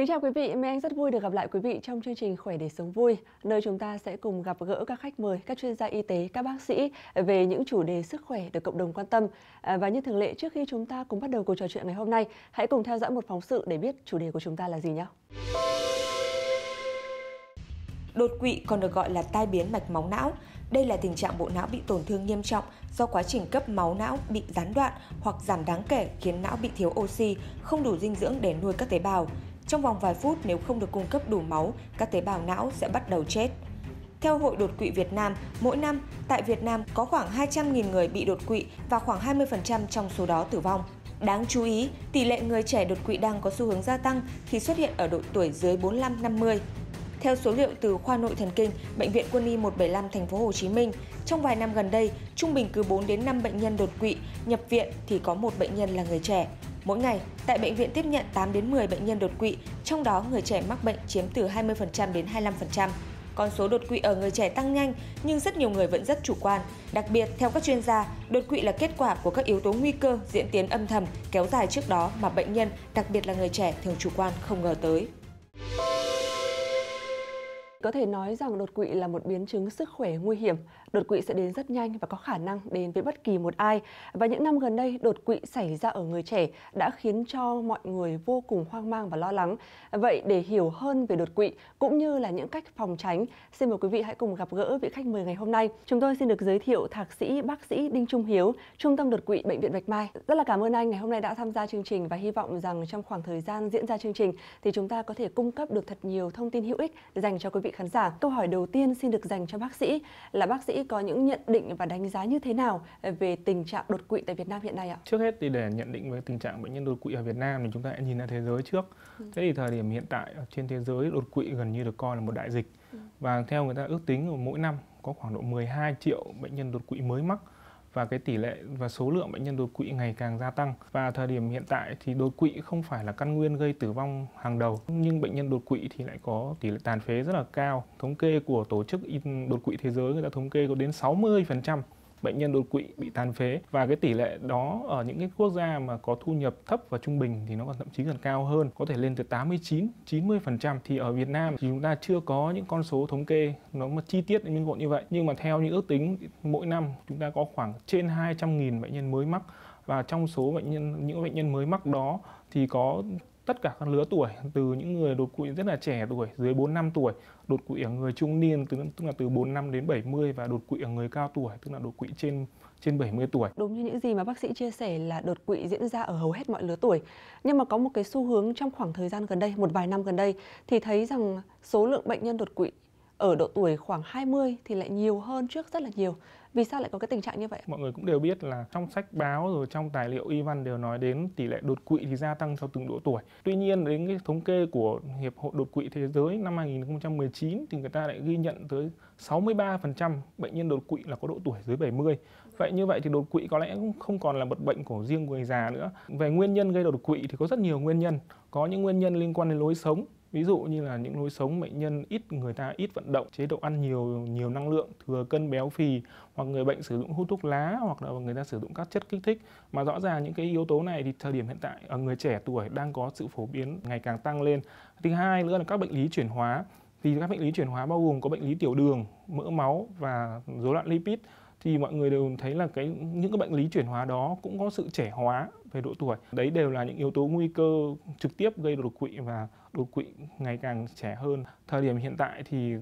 Kính chào quý vị, Mai Anh rất vui được gặp lại quý vị trong chương trình Khỏe để sống vui, nơi chúng ta sẽ cùng gặp gỡ các khách mời, các chuyên gia y tế, các bác sĩ về những chủ đề sức khỏe được cộng đồng quan tâm. À, và như thường lệ, trước khi chúng ta cùng bắt đầu cuộc trò chuyện ngày hôm nay, hãy cùng theo dõi một phóng sự để biết chủ đề của chúng ta là gì nhé. Đột quỵ còn được gọi là tai biến mạch máu não. Đây là tình trạng bộ não bị tổn thương nghiêm trọng do quá trình cấp máu não bị gián đoạn hoặc giảm đáng kể khiến não bị thiếu oxy, không đủ dinh dưỡng để nuôi các tế bào. Trong vòng vài phút nếu không được cung cấp đủ máu, các tế bào não sẽ bắt đầu chết. Theo Hội đột quỵ Việt Nam, mỗi năm tại Việt Nam có khoảng 200.000 người bị đột quỵ và khoảng 20% trong số đó tử vong. Đáng chú ý, tỷ lệ người trẻ đột quỵ đang có xu hướng gia tăng khi xuất hiện ở độ tuổi dưới 45-50. Theo số liệu từ khoa nội thần kinh, bệnh viện Quân y 175 thành phố Hồ Chí Minh, trong vài năm gần đây, trung bình cứ 4 đến 5 bệnh nhân đột quỵ nhập viện thì có một bệnh nhân là người trẻ. Mỗi ngày, tại bệnh viện tiếp nhận 8 đến 10 bệnh nhân đột quỵ, trong đó người trẻ mắc bệnh chiếm từ 20% đến 25%. Con số đột quỵ ở người trẻ tăng nhanh nhưng rất nhiều người vẫn rất chủ quan. Đặc biệt, theo các chuyên gia, đột quỵ là kết quả của các yếu tố nguy cơ diễn tiến âm thầm kéo dài trước đó mà bệnh nhân, đặc biệt là người trẻ thường chủ quan không ngờ tới. Có thể nói rằng đột quỵ là một biến chứng sức khỏe nguy hiểm. Đột quỵ sẽ đến rất nhanh và có khả năng đến với bất kỳ một ai. Và những năm gần đây, đột quỵ xảy ra ở người trẻ đã khiến cho mọi người vô cùng hoang mang và lo lắng. Vậy để hiểu hơn về đột quỵ cũng như là những cách phòng tránh, xin mời quý vị hãy cùng gặp gỡ vị khách mời ngày hôm nay. Chúng tôi xin được giới thiệu thạc sĩ bác sĩ Đinh Trung Hiếu, Trung tâm đột quỵ Bệnh viện Bạch Mai. Rất là cảm ơn anh ngày hôm nay đã tham gia chương trình và hy vọng rằng trong khoảng thời gian diễn ra chương trình thì chúng ta có thể cung cấp được thật nhiều thông tin hữu ích dành cho quý vị khán giả. Câu hỏi đầu tiên xin được dành cho bác sĩ là bác sĩ có những nhận định và đánh giá như thế nào về tình trạng đột quỵ tại Việt Nam hiện nay ạ? Trước hết thì để nhận định về tình trạng bệnh nhân đột quỵ ở Việt Nam thì chúng ta hãy nhìn ra thế giới trước. Ừ. Thế thì thời điểm hiện tại trên thế giới đột quỵ gần như được coi là một đại dịch. Ừ. Và theo người ta ước tính mỗi năm có khoảng độ 12 triệu bệnh nhân đột quỵ mới mắc và cái tỷ lệ và số lượng bệnh nhân đột quỵ ngày càng gia tăng. Và thời điểm hiện tại thì đột quỵ không phải là căn nguyên gây tử vong hàng đầu, nhưng bệnh nhân đột quỵ thì lại có tỷ lệ tàn phế rất là cao. Thống kê của tổ chức đột quỵ thế giới người ta thống kê có đến 60% bệnh nhân đột quỵ bị tàn phế. Và cái tỷ lệ đó ở những cái quốc gia mà có thu nhập thấp và trung bình thì nó còn thậm chí còn cao hơn, có thể lên từ 89 90% thì ở Việt Nam thì chúng ta chưa có những con số thống kê nó mà chi tiết đến gọn như vậy. Nhưng mà theo những ước tính, mỗi năm chúng ta có khoảng trên 200.000 bệnh nhân mới mắc. Và trong số bệnh nhân, những bệnh nhân mới mắc đó thì có tất cả các lứa tuổi từ những người đột quỵ rất là trẻ tuổi dưới 4 năm tuổi, đột quỵ ở người trung niên từ tức là từ 4 năm đến 70 và đột quỵ ở người cao tuổi tức là đột quỵ trên trên 70 tuổi. Đúng như những gì mà bác sĩ chia sẻ là đột quỵ diễn ra ở hầu hết mọi lứa tuổi. Nhưng mà có một cái xu hướng trong khoảng thời gian gần đây, một vài năm gần đây thì thấy rằng số lượng bệnh nhân đột quỵ ở độ tuổi khoảng 20 thì lại nhiều hơn trước rất là nhiều. Vì sao lại có cái tình trạng như vậy? Mọi người cũng đều biết là trong sách báo rồi trong tài liệu y văn đều nói đến tỷ lệ đột quỵ thì gia tăng theo từng độ tuổi. Tuy nhiên đến cái thống kê của Hiệp hội đột quỵ thế giới năm 2019 thì người ta lại ghi nhận tới 63% bệnh nhân đột quỵ là có độ tuổi dưới 70. Vậy như vậy thì đột quỵ có lẽ cũng không còn là một bệnh của riêng người già nữa. Về nguyên nhân gây đột quỵ thì có rất nhiều nguyên nhân. Có những nguyên nhân liên quan đến lối sống, ví dụ như là những lối sống bệnh nhân ít, người ta ít vận động, chế độ ăn nhiều nhiều năng lượng, thừa cân béo phì, hoặc người bệnh sử dụng hút thuốc lá, hoặc là người ta sử dụng các chất kích thích. Mà rõ ràng những cái yếu tố này thì thời điểm hiện tại ở người trẻ tuổi đang có sự phổ biến ngày càng tăng lên. Thứ hai nữa là các bệnh lý chuyển hóa. Thì các bệnh lý chuyển hóa bao gồm có bệnh lý tiểu đường, mỡ máu và rối loạn lipid. Thì mọi người đều thấy là cái, những cái bệnh lý chuyển hóa đó cũng có sự trẻ hóa về độ tuổi. Đấy đều là những yếu tố nguy cơ trực tiếp gây đột quỵ và đột quỵ ngày càng trẻ hơn. Thời điểm hiện tại thì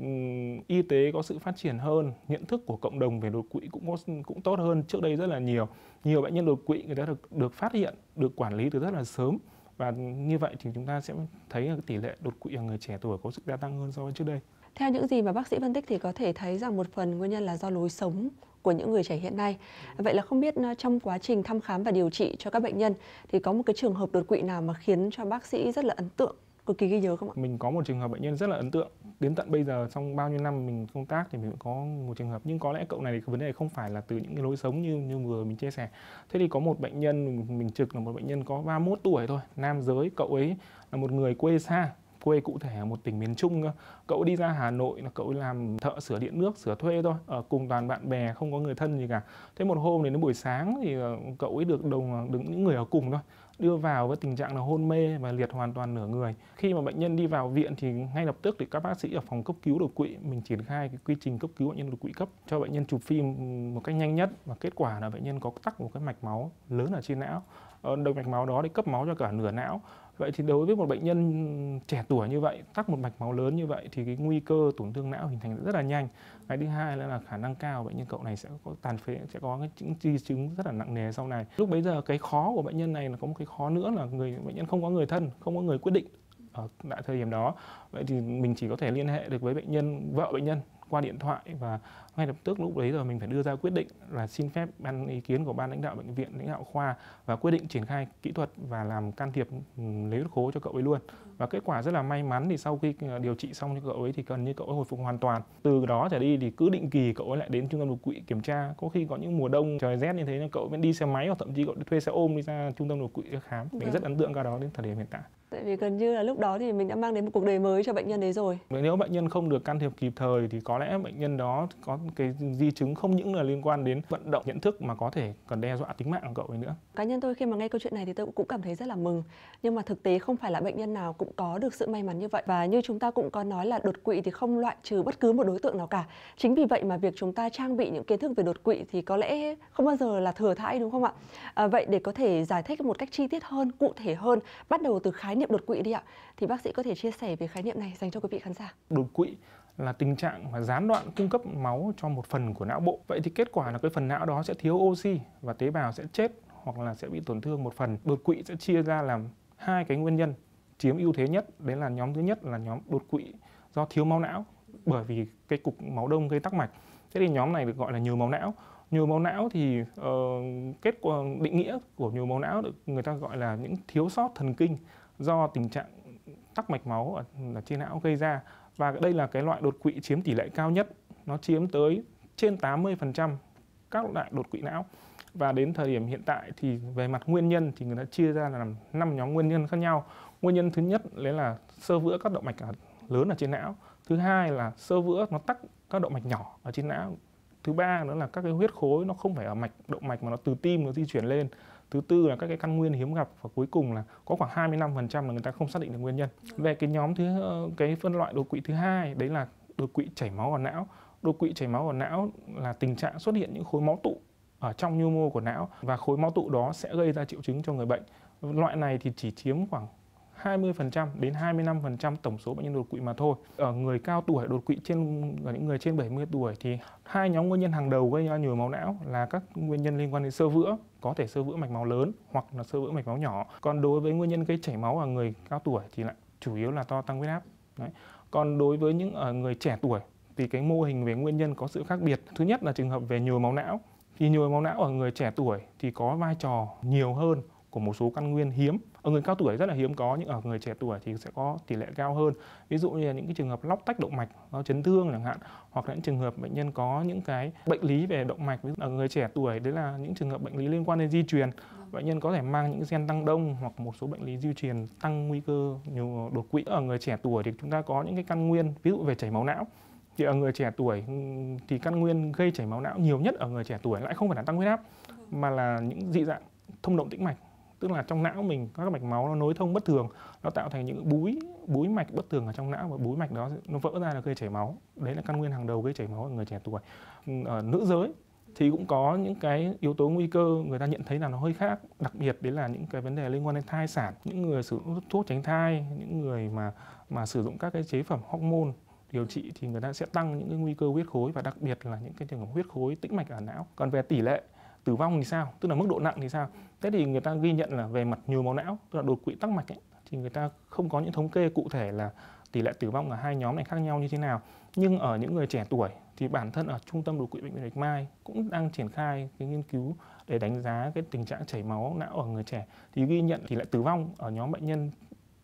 y tế có sự phát triển hơn, nhận thức của cộng đồng về đột quỵ cũng có, cũng tốt hơn trước đây rất là nhiều. Nhiều bệnh nhân đột quỵ người ta được được phát hiện, được quản lý từ rất là sớm và như vậy thì chúng ta sẽ thấy tỷ lệ đột quỵ ở người trẻ tuổi có sự gia tăng hơn so với trước đây. Theo những gì mà bác sĩ phân tích thì có thể thấy rằng một phần nguyên nhân là do lối sống của những người trẻ hiện nay. Vậy là không biết ờ, trong quá trình thăm khám và điều trị cho các bệnh nhân thì có một cái trường hợp đột quỵ nào mà khiến cho bác sĩ rất là ấn tượng cực kỳ ghi nhớ không ạ? Mình có một trường hợp bệnh nhân rất là ấn tượng. Đến tận bây giờ trong bao nhiêu năm mình công tác thì mình có một trường hợp nhưng có lẽ cậu này thì vấn đề không phải là từ những cái lối sống như như vừa mình chia sẻ. Thế thì có một bệnh nhân mình trực là một bệnh nhân có 31 tuổi thôi, nam giới, cậu ấy là một người quê xa quê cụ thể ở một tỉnh miền Trung cậu đi ra Hà Nội là cậu làm thợ sửa điện nước sửa thuê thôi ở cùng toàn bạn bè không có người thân gì cả thế một hôm đến buổi sáng thì ờ, cậu ấy được đồng ờ, được những người ở cùng thôi đưa vào với tình trạng là hôn mê và liệt hoàn toàn nửa người. Khi mà bệnh nhân đi vào viện thì ngay lập tức thì các bác sĩ ở phòng cấp cứu đột quỵ, mình triển khai cái quy trình cấp cứu bệnh nhân đột quỵ cấp cho bệnh nhân chụp phim một cách nhanh nhất và kết quả là bệnh nhân có tắc một cái mạch máu lớn ở trên não. Ờ, ở mạch máu đó thì cấp máu cho cả nửa não Vậy thì đối với một bệnh nhân trẻ tuổi như vậy, tắc một mạch máu lớn như vậy thì cái nguy cơ tổn thương não hình thành rất là nhanh. Cái thứ hai là khả năng cao bệnh nhân cậu này sẽ có tàn phế, sẽ có cái những di chứng rất là nặng nề sau này. Lúc bấy giờ cái khó của bệnh nhân này là có một cái khó nữa là người bệnh nhân không có người thân, không có người quyết định ở tại thời điểm đó. Vậy thì mình chỉ có thể liên hệ được với bệnh nhân, vợ bệnh nhân qua điện thoại và ngay lập tức lúc đấy rồi mình phải đưa ra quyết định là xin phép ban ý kiến của ban lãnh đạo bệnh viện lãnh đạo khoa và quyết định triển khai kỹ thuật và làm can thiệp lấy huyết khối cho cậu ấy luôn. Và kết quả rất là may mắn thì sau khi ờ, điều trị xong cho cậu ấy thì gần như cậu ấy hồi phục hoàn toàn. Từ đó trở đi thì cứ định kỳ cậu ấy lại đến trung tâm đột quỵ kiểm tra. Có khi có những mùa đông trời rét như thế nên cậu vẫn đi xe máy hoặc thậm chí cậu thuê xe ôm đi ra trung tâm đột quỵ khám. Mình vâng. rất ấn tượng cả đó đến thời điểm hiện tại Tại vì gần như là lúc đó thì mình đã mang đến một cuộc đời mới cho bệnh nhân đấy rồi. Nếu bệnh nhân không được can thiệp kịp thời thì có lẽ bệnh nhân đó có cái di chứng không những là liên quan đến vận động nhận thức mà có thể còn đe dọa tính mạng của cậu ấy nữa. Cá nhân tôi khi mà nghe câu chuyện này thì tôi cũng cảm thấy rất là mừng. Nhưng mà thực tế không phải là bệnh nhân nào cũng có được sự may mắn như vậy. Và như chúng ta cũng có nói là đột quỵ thì không loại trừ bất cứ một đối tượng nào cả. Chính vì vậy mà việc chúng ta trang bị những kiến thức về đột quỵ thì có lẽ không bao giờ là thừa thãi đúng không ạ? À, vậy để có thể giải thích một cách chi tiết hơn, cụ thể hơn, bắt đầu từ khái niệm đột quỵ đi ạ thì bác sĩ có thể chia sẻ về khái niệm này dành cho quý vị khán giả. Đột quỵ là tình trạng mà gián đoạn cung cấp máu cho một phần của não bộ. Vậy thì kết quả là cái phần não đó sẽ thiếu oxy và tế bào sẽ chết hoặc là sẽ bị tổn thương một phần. Đột quỵ sẽ chia ra làm hai cái nguyên nhân chiếm ưu thế nhất. Đấy là nhóm thứ nhất là nhóm đột quỵ do thiếu máu não bởi vì cái cục máu đông gây tắc mạch. Thế thì nhóm này được gọi là nhồi máu não. Nhồi máu não thì uh, kết quả định nghĩa của nhồi máu não được người ta gọi là những thiếu sót thần kinh do tình trạng tắc mạch máu ở, ở trên não gây ra. Và đây là cái loại đột quỵ chiếm tỷ lệ cao nhất. Nó chiếm tới trên 80% các loại đột quỵ não. Và đến thời điểm hiện tại thì về mặt nguyên nhân thì người ta chia ra làm năm nhóm nguyên nhân khác nhau. Nguyên nhân thứ nhất đấy là sơ vữa các động mạch lớn ở trên não. Thứ hai là sơ vữa nó tắc các động mạch nhỏ ở trên não. Thứ ba nữa là các cái huyết khối nó không phải ở mạch động mạch mà nó từ tim nó di chuyển lên thứ tư là các cái căn nguyên hiếm gặp và cuối cùng là có khoảng 25% là người ta không xác định được nguyên nhân. Về cái nhóm thứ ờ, cái phân loại đột quỵ thứ hai đấy là đột quỵ chảy máu vào não. Đột quỵ chảy máu vào não là tình trạng xuất hiện những khối máu tụ ở trong nhu mô của não và khối máu tụ đó sẽ gây ra triệu chứng cho người bệnh. Loại này thì chỉ chiếm khoảng 20% đến 25% tổng số bệnh nhân đột quỵ mà thôi. Ở người cao tuổi đột quỵ trên ở những người trên 70 tuổi thì hai nhóm nguyên nhân hàng đầu gây ra nhồi máu não là các nguyên nhân liên quan đến sơ vữa, có thể sơ vữa mạch máu lớn hoặc là sơ vữa mạch máu nhỏ. Còn đối với nguyên nhân gây chảy máu ở người cao tuổi thì lại chủ yếu là do tăng huyết áp. Đấy. Còn đối với những ở người trẻ tuổi thì cái mô hình về nguyên nhân có sự khác biệt. Thứ nhất là trường hợp về nhồi máu não. Thì nhồi máu não ở người trẻ tuổi thì có vai trò nhiều hơn của một số căn nguyên hiếm. Ở người cao tuổi rất là hiếm có, nhưng ở người trẻ tuổi thì sẽ có tỷ lệ cao hơn. Ví dụ như là những cái trường hợp lóc tách động mạch do chấn thương chẳng hạn, hoặc là những trường hợp bệnh nhân có những cái bệnh lý về động mạch, ví dụ ở người trẻ tuổi, đấy là những trường hợp bệnh lý liên quan đến di truyền. Bệnh nhân có thể mang những gen tăng đông hoặc một số bệnh lý di truyền tăng nguy cơ nhiều đột quỵ. Ở người trẻ tuổi thì chúng ta có những cái căn nguyên, ví dụ về chảy máu não. Thì ở người trẻ tuổi ừ, thì căn nguyên gây chảy máu não nhiều nhất ở người trẻ tuổi lại không phải là tăng huyết áp, mà là những dị dạng thông động tĩnh mạch tức là trong não mình các mạch máu nó nối thông bất thường, nó tạo thành những búi búi mạch bất thường ở trong não và búi mạch đó nó vỡ ra là gây chảy máu. Đấy là căn nguyên hàng đầu gây chảy máu ở người trẻ tuổi. Ở nữ giới thì cũng có những cái yếu tố nguy cơ người ta nhận thấy là nó hơi khác. Đặc biệt đấy là những cái vấn đề liên quan đến thai sản, những người sử dụng thuốc tránh thai, những người mà mà sử dụng các cái chế phẩm hormone điều trị thì người ta sẽ tăng những cái nguy cơ huyết khối và đặc biệt là những cái trường hợp huyết khối tĩnh mạch ở não. Còn về tỷ lệ tử vong thì sao? Tức là mức độ nặng thì sao? Thế thì người ta ghi nhận là về mặt nhồi máu não tức là đột quỵ tắc mạch ấy, thì người ta không có những thống kê cụ thể là tỷ lệ tử vong ở hai nhóm này khác nhau như thế nào. Nhưng ở những người trẻ tuổi thì bản thân ở trung tâm đột quỵ bệnh viện bạch mai cũng đang triển khai cái nghiên cứu để đánh giá cái tình trạng chảy máu não ở người trẻ. Thì ghi nhận tỷ lệ tử vong ở nhóm bệnh nhân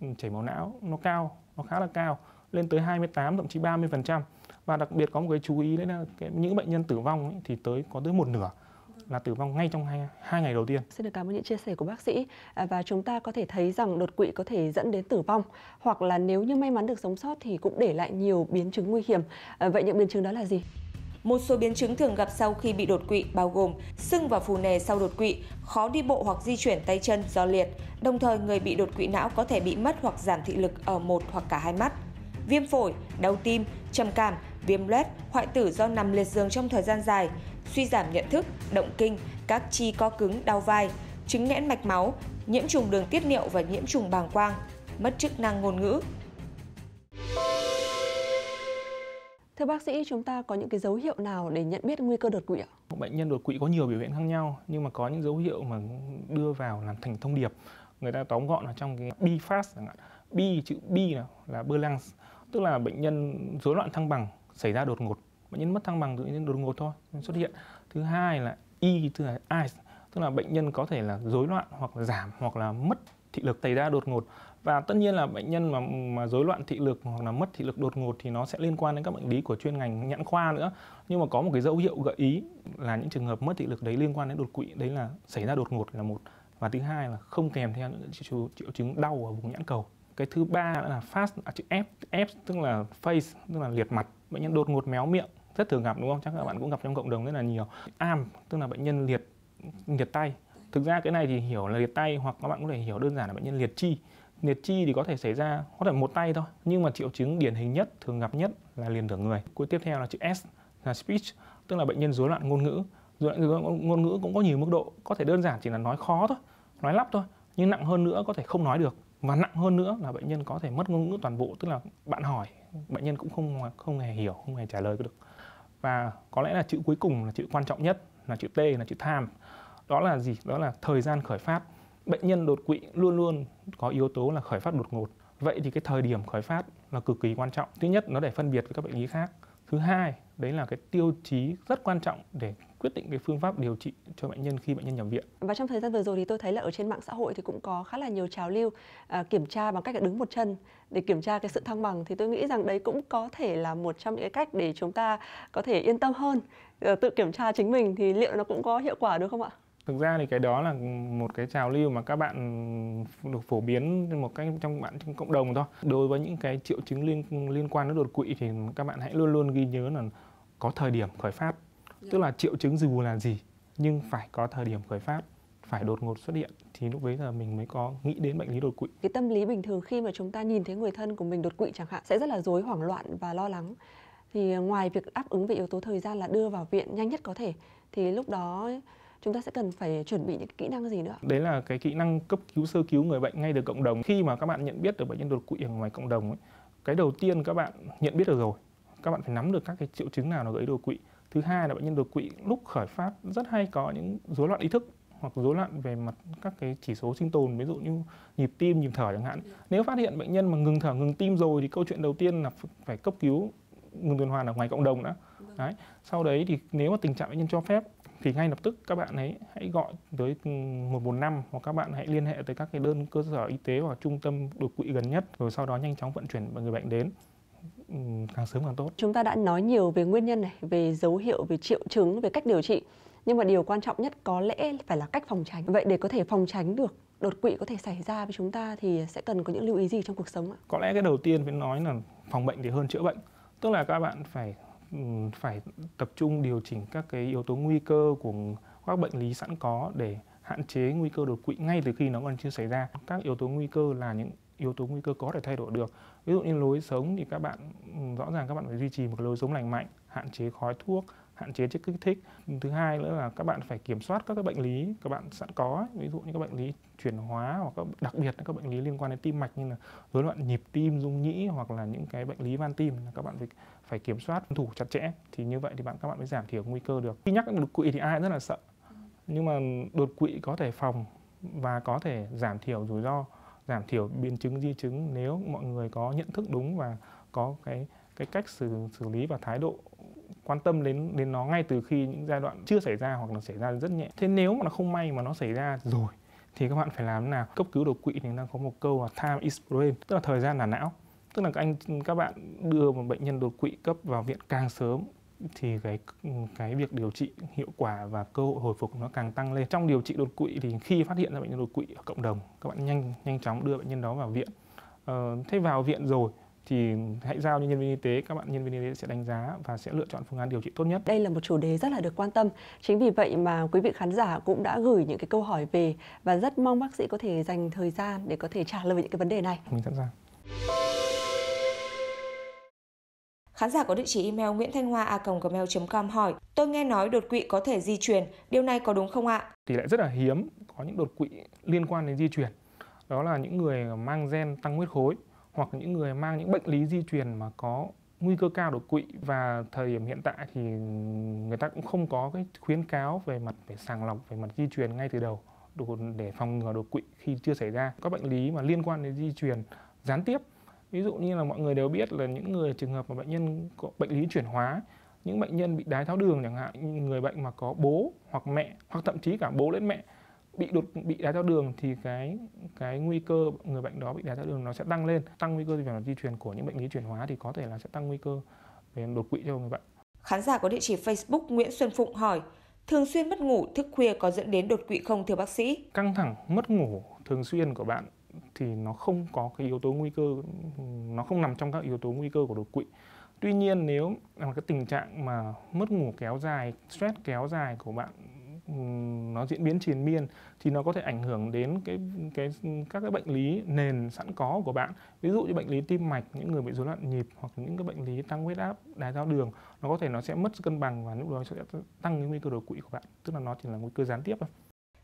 ừ, chảy máu não nó cao nó khá là cao lên tới 28 thậm chí 30 phần trăm. Và đặc biệt có một cái chú ý đấy là cái, những bệnh nhân tử vong ấy, thì tới có tới một nửa là tử vong ngay trong hai, hai ngày đầu tiên. Xin được cảm ơn những chia sẻ của bác sĩ à, và chúng ta có thể thấy rằng đột quỵ có thể dẫn đến tử vong hoặc là nếu như may mắn được sống sót thì cũng để lại nhiều biến chứng nguy hiểm. À, vậy những biến chứng đó là gì? Một số biến chứng thường gặp sau khi bị đột quỵ bao gồm sưng và phù nề sau đột quỵ, khó đi bộ hoặc di chuyển tay chân do liệt. Đồng thời, người bị đột quỵ não có thể bị mất hoặc giảm thị lực ở một hoặc cả hai mắt. Viêm phổi, đau tim, trầm cảm, viêm loét, hoại tử do nằm liệt giường trong thời gian dài, suy giảm nhận thức, động kinh, các chi co cứng, đau vai, chứng nghẽn mạch máu, nhiễm trùng đường tiết niệu và nhiễm trùng bàng quang, mất chức năng ngôn ngữ. Thưa bác sĩ, chúng ta có những cái dấu hiệu nào để nhận biết nguy cơ đột quỵ ạ? Bệnh nhân đột quỵ có nhiều biểu hiện khác nhau nhưng mà có những dấu hiệu mà đưa vào làm thành thông điệp. Người ta tóm gọn ở trong cái B fast chẳng hạn. B chữ B nào là balance, tức là bệnh nhân rối loạn thăng bằng xảy ra đột ngột. Bệnh nhân mất thăng bằng tự nhiên đột ngột thôi xuất hiện. Thứ hai là y tức là eyes, tức là bệnh nhân có thể là rối loạn hoặc là giảm hoặc là mất thị lực xảy ra đột ngột. Và tất nhiên là bệnh nhân mà mà rối loạn thị lực hoặc là mất thị lực đột ngột thì nó sẽ liên quan đến các bệnh lý của chuyên ngành nhãn khoa nữa. Nhưng mà có một cái dấu hiệu gợi ý là những trường hợp mất thị lực đấy liên quan đến đột quỵ đấy là xảy ra đột ngột là một. Và thứ hai là không kèm theo những triệu, triệu chứng đau ở vùng nhãn cầu. Cái thứ ba là fast à, chữ F F tức là face tức là liệt mặt. Bệnh nhân đột ngột méo miệng rất thường gặp, đúng không? Chắc các bạn cũng gặp trong cộng đồng rất là nhiều. Am, tức là bệnh nhân liệt liệt tay. Thực ra cái này thì hiểu là liệt tay, hoặc các bạn có thể hiểu đơn giản là bệnh nhân liệt chi. Liệt chi thì có thể xảy ra có thể một tay thôi, nhưng mà triệu chứng điển hình nhất, thường gặp nhất là liền nửa người. Cuối tiếp theo là chữ S, là speech, tức là bệnh nhân rối loạn ngôn ngữ. Rối loạn ngôn ngữ cũng có nhiều mức độ, có thể đơn giản chỉ là nói khó thôi, nói lắp thôi, nhưng nặng hơn nữa có thể không nói được. Và nặng hơn nữa là bệnh nhân có thể mất ngôn ngữ toàn bộ, tức là bạn hỏi, bệnh nhân cũng không không hề hiểu, không hề trả lời được và có lẽ là chữ cuối cùng là chữ quan trọng nhất, là chữ T, là chữ time. Đó là gì? Đó là thời gian khởi phát. Bệnh nhân đột quỵ luôn luôn có yếu tố là khởi phát đột ngột. Vậy thì cái thời điểm khởi phát là cực kỳ quan trọng. Thứ nhất, nó để phân biệt với các bệnh lý khác. Thứ hai đấy là cái tiêu chí rất quan trọng để quyết định cái phương pháp điều trị cho bệnh nhân khi bệnh nhân nhập viện. Và trong thời gian vừa rồi thì tôi thấy là ở trên mạng xã hội thì cũng có khá là nhiều trào lưu à, kiểm tra bằng cách là đứng một chân để kiểm tra cái sự thăng bằng thì tôi nghĩ rằng đấy cũng có thể là một trong những cái cách để chúng ta có thể yên tâm hơn ờ, tự kiểm tra chính mình thì liệu nó cũng có hiệu quả được không ạ? Thực ra thì cái đó là một cái trào lưu mà các bạn được phổ biến một cách trong bạn trong cộng đồng thôi đối với những cái triệu chứng liên liên quan đến đột quỵ thì các bạn hãy luôn luôn ghi nhớ là có thời điểm khởi phát tức là triệu chứng dù là gì nhưng phải có thời điểm khởi phát phải đột ngột xuất hiện thì lúc bấy giờ mình mới có nghĩ đến bệnh lý đột quỵ. Cái tâm lý bình thường khi mà chúng ta nhìn thấy người thân của mình đột quỵ chẳng hạn sẽ rất là rối hoảng loạn và lo lắng. Thì ngoài việc đáp ứng về yếu tố thời gian là đưa vào viện nhanh nhất có thể thì lúc đó chúng ta sẽ cần phải chuẩn bị những kỹ năng gì nữa? Đấy là cái kỹ năng cấp cứu sơ cứu người bệnh ngay từ cộng đồng. Khi mà các bạn nhận biết được bệnh nhân đột quỵ ở ngoài cộng đồng ấy, cái đầu tiên các bạn nhận biết được rồi, các bạn phải nắm được các cái triệu chứng nào nó gây đột quỵ. Thứ hai là bệnh nhân đột quỵ lúc khởi phát rất hay có những rối loạn ý thức hoặc rối loạn về mặt các cái chỉ số sinh tồn ví dụ như nhịp tim nhịp thở chẳng hạn nếu phát hiện bệnh nhân mà ngừng thở ngừng tim rồi thì câu chuyện đầu tiên là phải cấp cứu ngừng tuần hoàn ở ngoài cộng đồng đã đấy sau đấy thì nếu mà tình trạng bệnh nhân cho phép thì ngay lập tức các bạn ấy hãy gọi tới 115 hoặc các bạn hãy liên hệ tới các cái đơn cơ sở y tế hoặc trung tâm đột quỵ gần nhất rồi sau đó nhanh chóng vận chuyển người bệnh đến càng sớm càng tốt. Chúng ta đã nói nhiều về nguyên nhân này, về dấu hiệu, về triệu chứng, về cách điều trị. Nhưng mà điều quan trọng nhất có lẽ phải là cách phòng tránh. Vậy để có thể phòng tránh được đột quỵ có thể xảy ra với chúng ta thì sẽ cần có những lưu ý gì trong cuộc sống ạ? Có lẽ cái đầu tiên phải nói là phòng bệnh thì hơn chữa bệnh. Tức là các bạn phải phải tập trung điều chỉnh các cái yếu tố nguy cơ của các bệnh lý sẵn có để hạn chế nguy cơ đột quỵ ngay từ khi nó còn chưa xảy ra. Các yếu tố nguy cơ là những yếu tố nguy cơ có thể thay đổi được. Ví dụ như lối sống thì các bạn rõ ràng các bạn phải duy trì một lối sống lành mạnh, hạn chế khói thuốc, hạn chế chất kích thích. Thứ hai nữa là các bạn phải kiểm soát các cái bệnh lý các bạn sẵn có, ví dụ như các bệnh lý chuyển hóa hoặc các, đặc biệt là các bệnh lý liên quan đến tim mạch như là rối loạn nhịp tim, dung nhĩ hoặc là những cái bệnh lý van tim là các bạn phải phải kiểm soát thủ chặt chẽ thì như vậy thì bạn các bạn mới giảm thiểu nguy cơ được. Khi nhắc đến đột quỵ thì ai rất là sợ. Nhưng mà đột quỵ có thể phòng và có thể giảm thiểu rủi ro, giảm thiểu biến chứng di chứng nếu mọi người có nhận thức đúng và có cái cái cách xử xử lý và thái độ quan tâm đến đến nó ngay từ khi những giai đoạn chưa xảy ra hoặc là xảy ra rất nhẹ. Thế nếu mà nó không may mà nó xảy ra rồi thì các bạn phải làm thế nào? Cấp cứu đột quỵ thì đang có một câu là time is brain, tức là thời gian là não. Tức là các anh các bạn đưa một bệnh nhân đột quỵ cấp vào viện càng sớm thì cái cái việc điều trị hiệu quả và cơ hội hồi phục nó càng tăng lên. Trong điều trị đột quỵ thì khi phát hiện ra bệnh nhân đột quỵ ở cộng đồng, các bạn nhanh nhanh chóng đưa bệnh nhân đó vào viện. Ờ, thế vào viện rồi thì hãy giao cho nhân viên y tế các bạn nhân viên y tế sẽ đánh giá và sẽ lựa chọn phương án điều trị tốt nhất. Đây là một chủ đề rất là được quan tâm. Chính vì vậy mà quý vị khán giả cũng đã gửi những cái câu hỏi về và rất mong bác sĩ có thể dành thời gian để có thể trả lời những cái vấn đề này. Mình sẵn sàng. Khán giả có địa chỉ email nguyễn thanh hoa a gmail.com hỏi Tôi nghe nói đột quỵ có thể di truyền, điều này có đúng không ạ? Tỷ lệ rất là hiếm có những đột quỵ liên quan đến di truyền. Đó là những người mang gen tăng huyết khối hoặc những người mang những bệnh lý di truyền mà có nguy cơ cao đột quỵ và thời điểm hiện tại thì người ta cũng không có cái khuyến cáo về mặt về sàng lọc, về mặt di truyền ngay từ đầu để phòng ngừa đột quỵ khi chưa xảy ra. Các bệnh lý mà liên quan đến di truyền gián tiếp, ví dụ như là mọi người đều biết là những người trường hợp mà bệnh nhân có bệnh lý chuyển hóa, những bệnh nhân bị đái tháo đường chẳng hạn người bệnh mà có bố hoặc mẹ hoặc thậm chí cả bố lẫn mẹ bị đột bị đái tháo đường thì cái cái nguy cơ người bệnh đó bị đái tháo đường nó sẽ tăng lên. Tăng nguy cơ về di truyền của những bệnh lý chuyển hóa thì có thể là sẽ tăng nguy cơ về đột quỵ cho người bệnh. Khán giả có địa chỉ Facebook Nguyễn Xuân Phụng hỏi thường xuyên mất ngủ thức khuya có dẫn đến đột quỵ không thưa bác sĩ? Căng thẳng mất ngủ thường xuyên của bạn thì nó không có cái yếu tố nguy cơ nó không nằm trong các yếu tố nguy cơ của đột quỵ. Tuy nhiên nếu là cái tình trạng mà mất ngủ kéo dài stress kéo dài của bạn nó diễn biến triền miên thì nó có thể ảnh hưởng đến cái cái các cái bệnh lý nền sẵn có của bạn. Ví dụ như bệnh lý tim mạch những người bị rối loạn nhịp hoặc những cái bệnh lý tăng huyết áp đái tháo đường nó có thể nó sẽ mất cân bằng và lúc đó sẽ tăng cái nguy cơ đột quỵ của bạn tức là nó chỉ là nguy cơ gián tiếp thôi.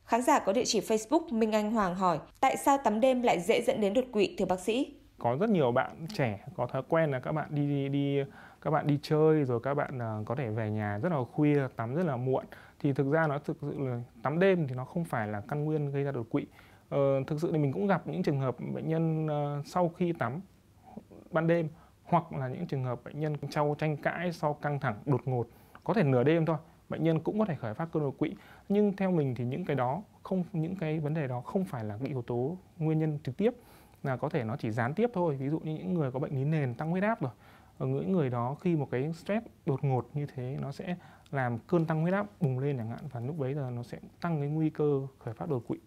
Khán giả có địa chỉ Facebook Minh Anh Hoàng hỏi, tại sao tắm đêm lại dễ dẫn đến đột quỵ thưa bác sĩ? Có rất nhiều bạn trẻ có thói quen là các bạn đi đi, đi các bạn đi chơi rồi các bạn uh, có thể về nhà rất là khuya tắm rất là muộn thì thực ra nó thực sự là tắm đêm thì nó không phải là căn nguyên gây ra đột quỵ. Ờ, thực sự thì mình cũng gặp những trường hợp bệnh nhân uh, sau khi tắm ban đêm hoặc là những trường hợp bệnh nhân trau tranh cãi sau căng thẳng đột ngột có thể nửa đêm thôi bệnh nhân cũng có thể khởi phát cơn đột quỵ. Nhưng theo mình thì những cái đó không những cái vấn đề đó không phải là cái yếu tố nguyên nhân trực tiếp là có thể nó chỉ gián tiếp thôi. Ví dụ như những người có bệnh lý nền tăng huyết áp rồi ở những người đó khi một cái stress đột ngột như thế nó sẽ làm cơn tăng huyết áp bùng lên chẳng hạn, và lúc bấy giờ nó sẽ tăng cái nguy cơ khởi phát đột quỵ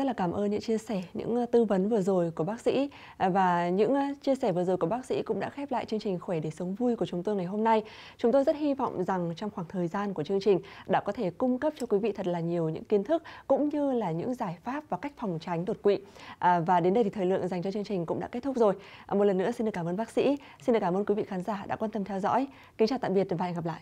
rất là cảm ơn những chia sẻ, những ờ, tư vấn vừa rồi của bác sĩ à, và những ờ, chia sẻ vừa rồi của bác sĩ cũng đã khép lại chương trình Khỏe để sống vui của chúng tôi ngày hôm nay. Chúng tôi rất hy vọng rằng trong khoảng thời gian của chương trình đã có thể cung cấp cho quý vị thật là nhiều những kiến thức cũng như là những giải pháp và cách phòng tránh đột quỵ. À, và đến đây thì thời lượng dành cho chương trình cũng đã kết thúc rồi. À, một lần nữa xin được cảm ơn bác sĩ, xin được cảm ơn quý vị khán giả đã quan tâm theo dõi. Kính chào tạm biệt và hẹn gặp lại.